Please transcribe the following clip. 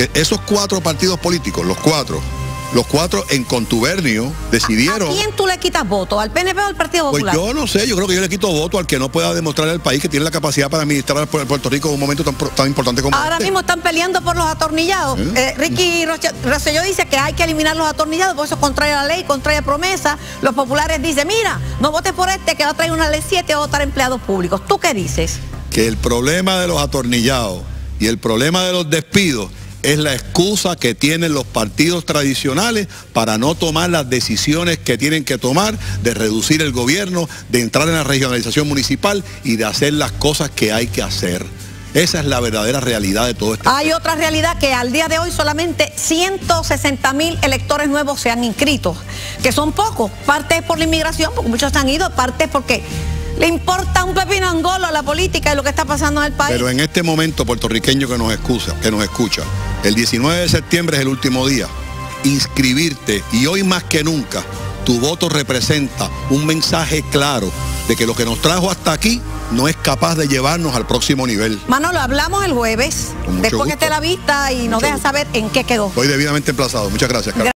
Porque esos cuatro partidos políticos, los cuatro, los cuatro en contubernio decidieron. ¿A quién tú le quitas voto? ¿Al PNP o al Partido Pues Popular? yo no sé, yo creo que yo le quito voto al que no pueda demostrarle al país que tiene la capacidad para administrar a Puerto Rico en un momento tan, tan importante como Ahora este. mismo están peleando por los atornillados. ¿Eh? Eh, Ricky Rosselló dice que hay que eliminar los atornillados, porque eso es contrario a la ley, contrario a promesa. Los populares dicen, mira, no votes por este que va a traer una ley 7 o votar empleados públicos. ¿Tú qué dices? que el problema de los atornillados y el problema de los despidos es la excusa que tienen los partidos tradicionales para no tomar las decisiones que tienen que tomar, de reducir el gobierno, de entrar en la regionalización municipal y de hacer las cosas que hay que hacer. Esa es la verdadera realidad de todo esto. Hay otra realidad que al día de hoy solamente 160 mil electores nuevos se han inscrito, que son pocos. Parte es por la inmigración, porque muchos se han ido, parte es porque le importa un pepino angolo a la política y lo que está pasando en el país. Pero en este momento puertorriqueño que nos escucha, que nos escucha, el 19 de septiembre es el último día. Inscribirte y hoy más que nunca tu voto representa un mensaje claro de que lo que nos trajo hasta aquí no es capaz de llevarnos al próximo nivel. Manolo, hablamos el jueves, después que gusto. esté la vista y nos deja gusto. saber en qué quedó. Estoy debidamente emplazado. Muchas gracias, Carlos.